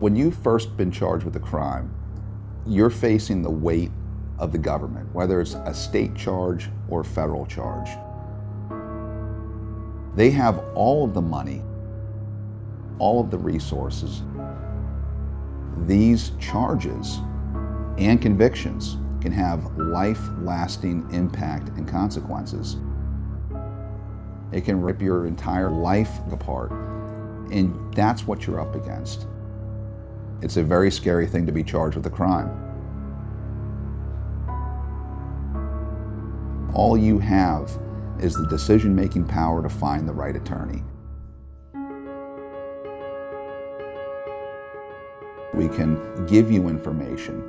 When you've first been charged with a crime, you're facing the weight of the government, whether it's a state charge or a federal charge. They have all of the money, all of the resources. These charges and convictions can have life-lasting impact and consequences. It can rip your entire life apart, and that's what you're up against. It's a very scary thing to be charged with a crime. All you have is the decision-making power to find the right attorney. We can give you information.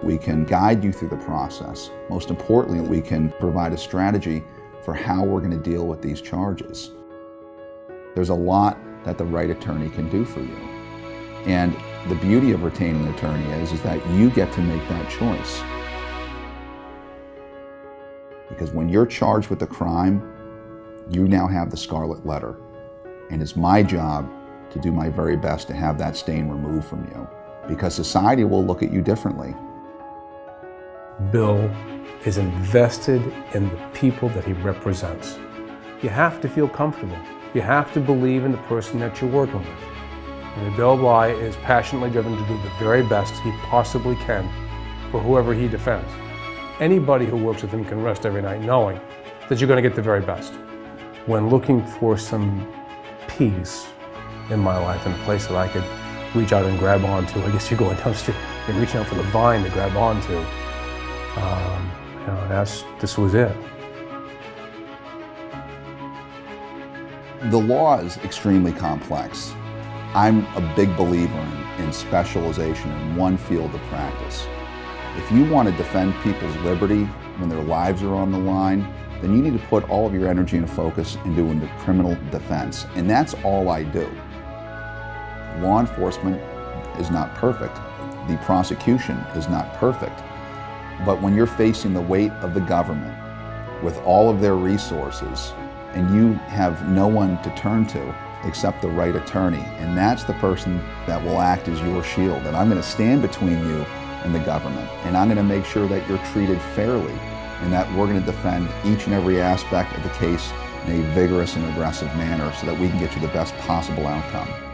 We can guide you through the process. Most importantly, we can provide a strategy for how we're going to deal with these charges. There's a lot that the right attorney can do for you. And the beauty of retaining an attorney is, is that you get to make that choice. Because when you're charged with a crime, you now have the scarlet letter. And it's my job to do my very best to have that stain removed from you. Because society will look at you differently. Bill is invested in the people that he represents. You have to feel comfortable. You have to believe in the person that you're working with. And Bill Bly is passionately driven to do the very best he possibly can for whoever he defends. Anybody who works with him can rest every night knowing that you're going to get the very best. When looking for some peace in my life and a place that I could reach out and grab onto, I guess you're going down the street and reaching out for the vine to grab onto, um, you know, that's, this was it. The law is extremely complex. I'm a big believer in, in specialization in one field of practice. If you want to defend people's liberty when their lives are on the line, then you need to put all of your energy and focus into, into criminal defense. And that's all I do. Law enforcement is not perfect. The prosecution is not perfect. But when you're facing the weight of the government with all of their resources and you have no one to turn to, except the right attorney. And that's the person that will act as your shield. And I'm going to stand between you and the government. And I'm going to make sure that you're treated fairly and that we're going to defend each and every aspect of the case in a vigorous and aggressive manner so that we can get you the best possible outcome.